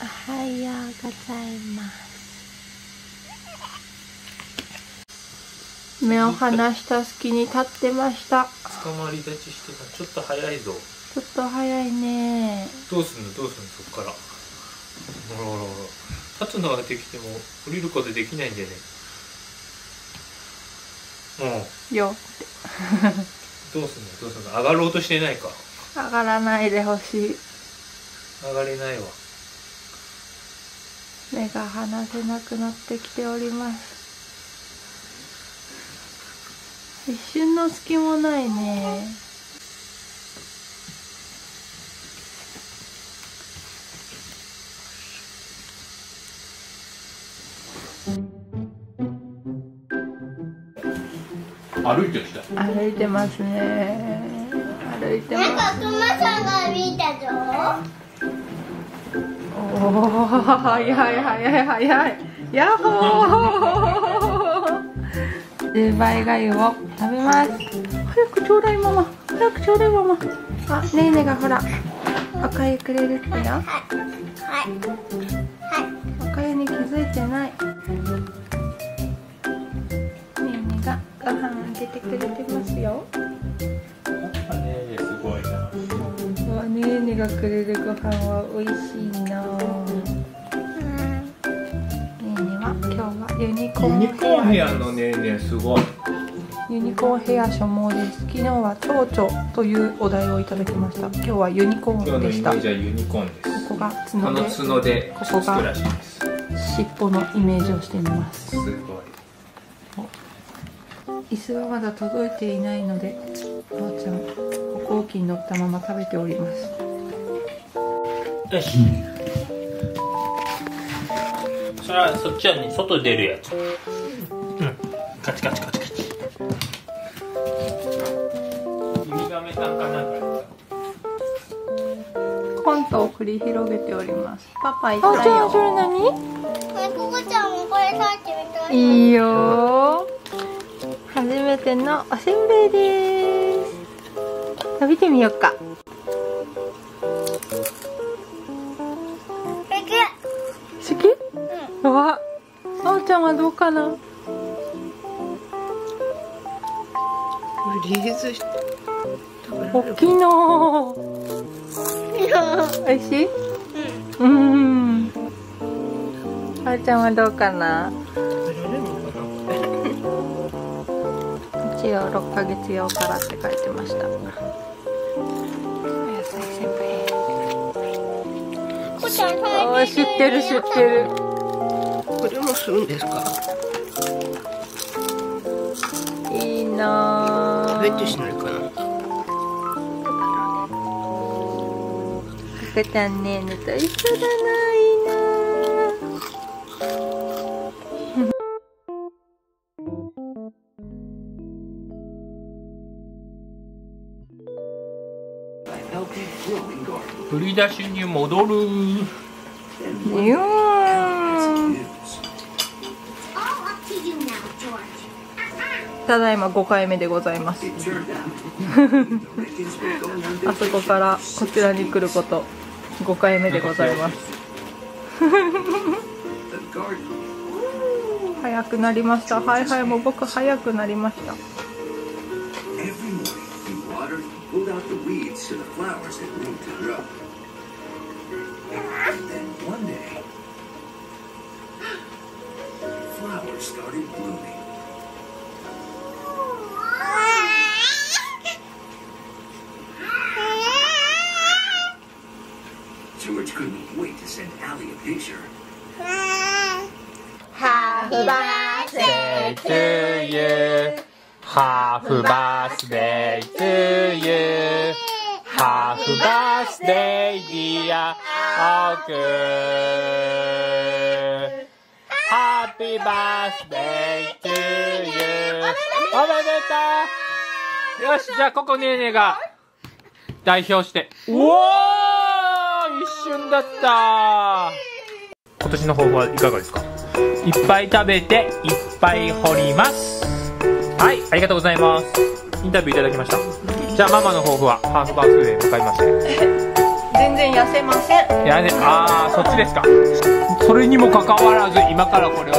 おはようございます。目を離した隙に立ってました。捕まり立ちしてた。ちょっと早いぞ。ちょっと早いね。どうすんの？どうすんの？そっから。立つのはできても降りることできないんだよね。う。んよ。どうすんの？どうすんの？上がろうとしてないか。上がらないでほしい。上がれないわ目が離せなくなってきております。一瞬の隙もないね。歩いてきた。歩いてますね。歩いてなんますかクマさんが見たぞ。おお早い早い早い。早いヤッホー10倍がゆを食べます。早くちょうだいママ。早くちょうだいママ。あねえねえがほらおかゆくれるってよはい。はい。おかゆに気づい。てない。ねえねえがご飯あげてくれてますよねがくれるご飯は美味しいな。ねえねえは今日はユニコーンユニコーンヘアのねねすごい。ユニコーンヘア所望です昨日は蝶々というお題をいただきました。今日はユニコ今日のイメーンでした。こージはユニコーンです。こがこの角で角でここが尻尾のイメージをしています。すごい。椅子はまだ届いていないのであーちゃん歩行器に乗ったまま食べておりますよしそれはそっちはね外出るやつ。うん。カチカチカチカチ。ウミガメさんかなコントを繰り広げております。パパいたよ。あーちゃんそれ何？ね、ここちゃんもこれ触ってみた。い。いいよ。初めてのおせんべいです。食べてみようかうわあおちゃんはどうかな？フリーズ大きいの。おいしい？うん。あおちゃんはどうかな？一応6ヶ月用からって書いてました。お知ってる知ってるこれも吸うんですか？いいな食べてぁしないかな。赤ちゃんねーねと一緒だないいなぁ振り出しに戻る。にゅー。んただいま5回目でございます。あそこからこちらに来ること5回目でございます。早くなりました。はいはいもう僕早くなりました。Allie a picture. Happy birthday to you Happy birthday to you Happy birthday dear オーク Happy birthday to you おめでとうよしじゃあここねーねーが代表してうおー一瞬だった。今年の抱負はいかがですか？いっぱい食べていっぱい掘ります。はいありがとうございます。インタビューいただきました。じゃあママの抱負はハーフバースデーに向かいまして全然痩せません。いやねああそっちですか。それにもかかわらず今からこれを